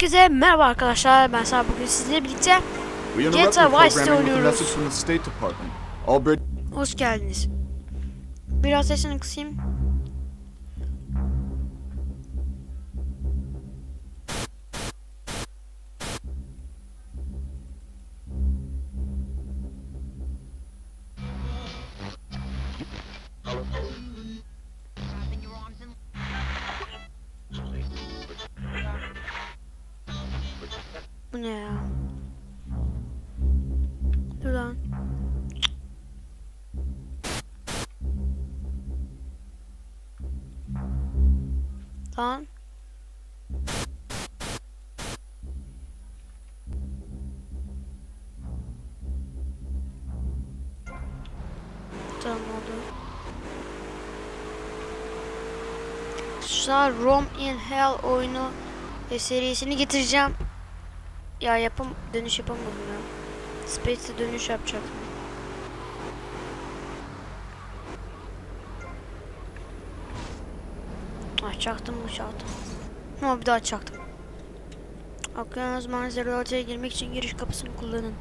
Herkese merhaba arkadaşlar. Ben Sarp bugün sizlerle birlikte GTA with a oynuyoruz. hoş geldiniz. Biraz sesini kısayım. Bu ne ya? Dur lan. Lan. Tamam oldu. An Rome in Hell oyunu serisini getireceğim. Ya yapam dönüş yapamadım ya. Space'e dönüş yapacaktım. Ah çaktım mı çaktım. Ama bir daha çaktım. Akılınız manzara ortaya girmek için giriş kapısını kullanın.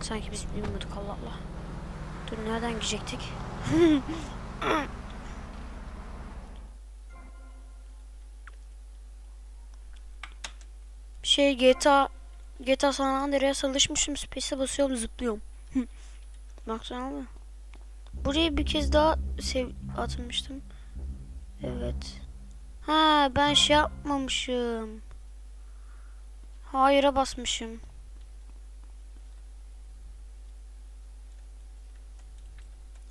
Sanki biz bilmiyorduk Allah Allah. Dur nereden girecektik? şey GTA GTA San Andreas alışmışım Space'e basıyorum zıplıyorum. Baksana abi. Buraya bir kez daha sev atmıştım. Evet. Ha ben şey yapmamışım. Hayır'a basmışım.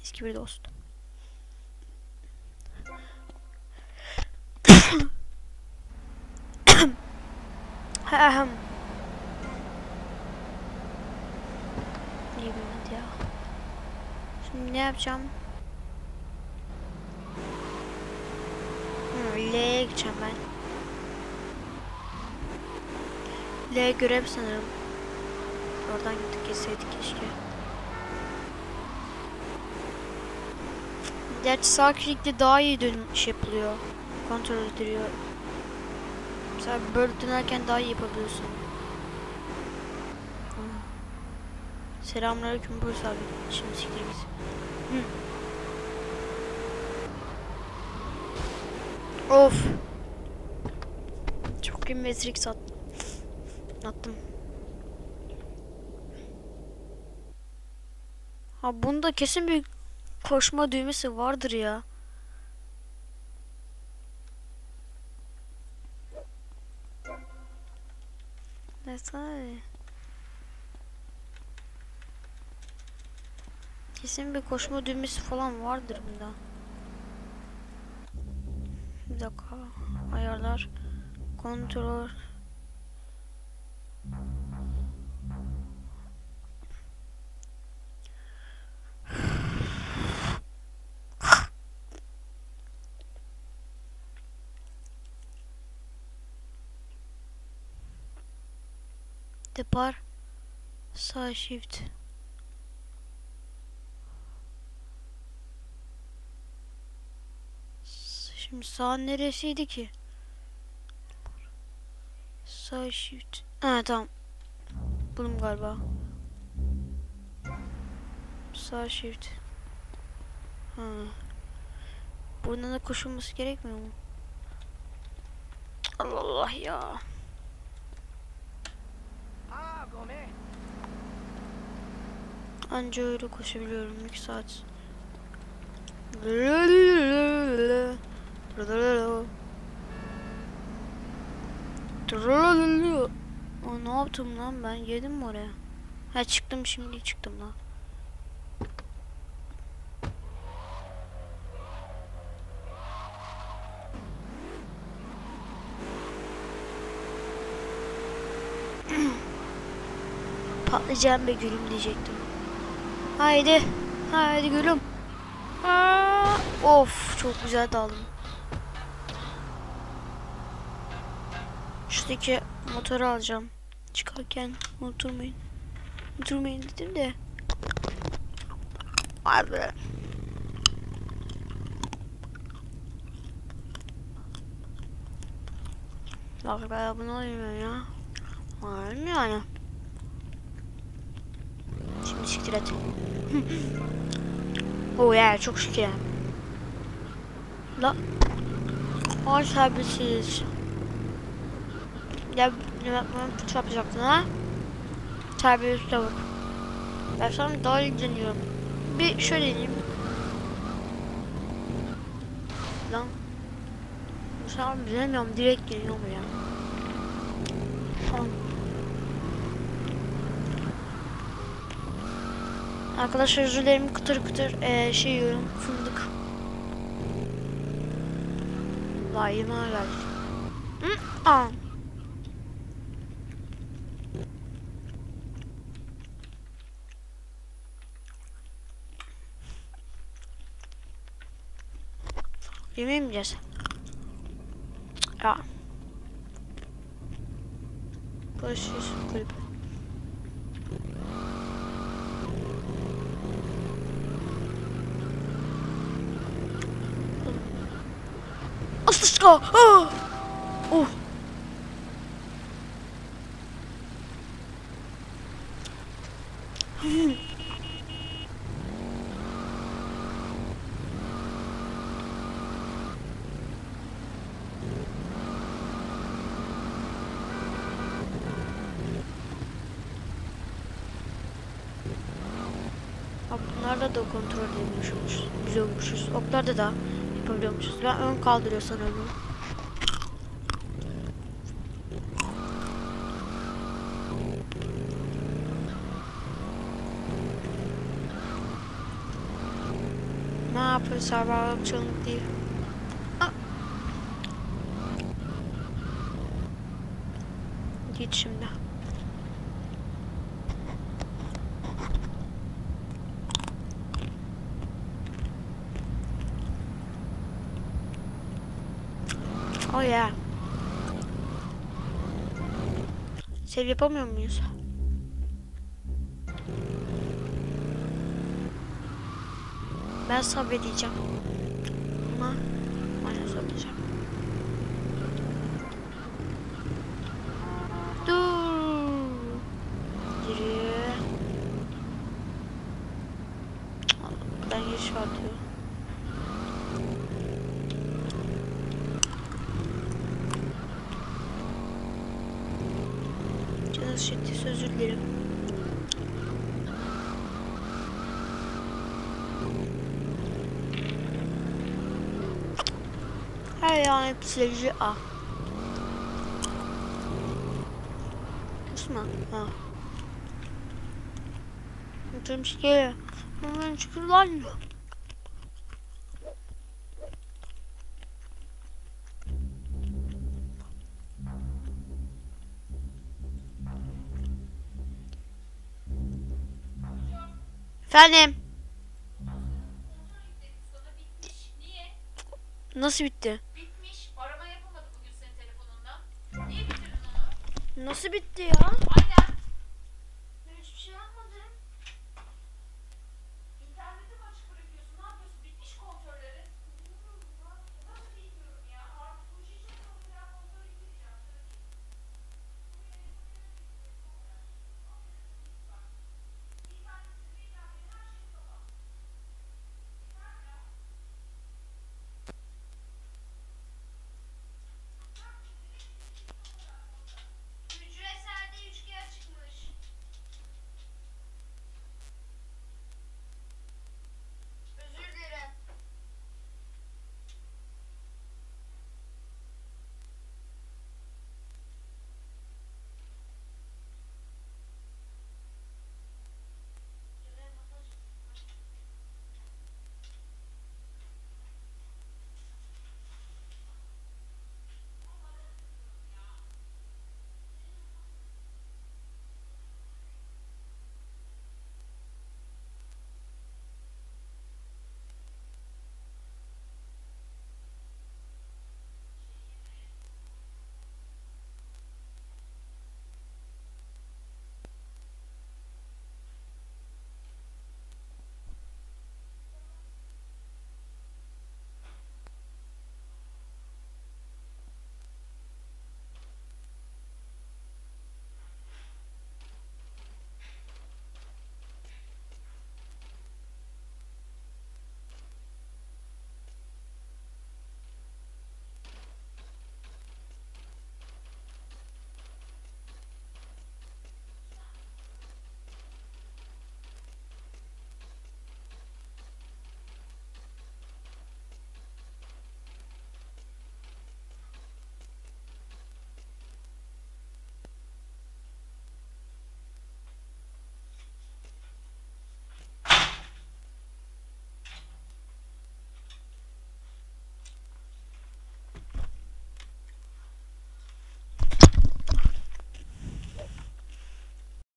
Eski bir dost. Ahem. İyi bir ya. Şimdi ne yapacağım? Hı, L'ye gideceğim ben. L görev sanırım. Oradan gittik geçseydik keşke. Gerçi sağ klikle daha iyi dönüş yapılıyor. Kontrol ediliyor. Mesela böyle dönerken daha iyi yapabiliyorsun. Selamünaleyküm Bursa abi. Şimdi siktir git. Of. Çok iyi Matrix at attım. Ha bunda kesin bir koşma düğmesi vardır ya. Evet Kesin bir koşma düğmesi falan vardır bunda. Bir dakika. Ayarlar. Kontrol. Depar. Sağ shift. Şimdi sağ neresiydi ki? Sağ shift. Ha tamam. Buldum galiba. Sağ shift. Ha. Buradan da koşulması gerekmiyor mu? Allah Allah ya. Anca öyle koşabiliyorum 2 saat. O ne yaptım lan ben yedim mi oraya? Ha çıktım şimdi çıktım lan. Patlayacağım be gülüm diyecektim. Haydi. Haydi gülüm. Aa, of çok güzel daldım. Şuradaki motoru alacağım. Çıkarken unutmayın. Unutmayın dedim de. Abi. Bak ben bunu oynamıyorum ya. Var yani? Şimdi siktir et. oh ya çok şükür. La. Ay terbiyesiz. Ya kötü yapacaktın ha? Terbiyesiz tavuk. Ben sana daha iyi deniyorum. Bir şöyle deneyeyim. Lan. Bu sefer bilemiyorum direkt geliyor mu ya? Tamam. Arkadaşlar özür dilerim kıtır kıtır eee, şey yiyorum fındık. Vay yemeğe geldi. Hı, aa. Yemeğe mi yiyeceğiz? Ya. Görüşürüz kulüp. Asışka! Ah! Oh! Bak bunlarda da kontrol ediyormuşuz. Biz olmuşuz. Oklarda da yapabiliyormuşuz. Ben ön kaldırıyor sanırım. Ne yapıyor sabah çalınık değil. Ah! Git şimdi. Oh yeah. Sev yapamıyor muyuz? Ben sabredeceğim. Ama bana sabredeceğim. Dur. Yürü. Ben giriş var diyor. Canınız şiddeti özür dilerim. Her yani psikoloji A. Kusma. Ha. Oturmuş geliyor. Hemen çıkıyor lan. Efendim. Nasıl bitti? Bitmiş. Arama yapamadı bugün senin telefonundan. Niye bitirdin onu? Nasıl bitti ya? Aynen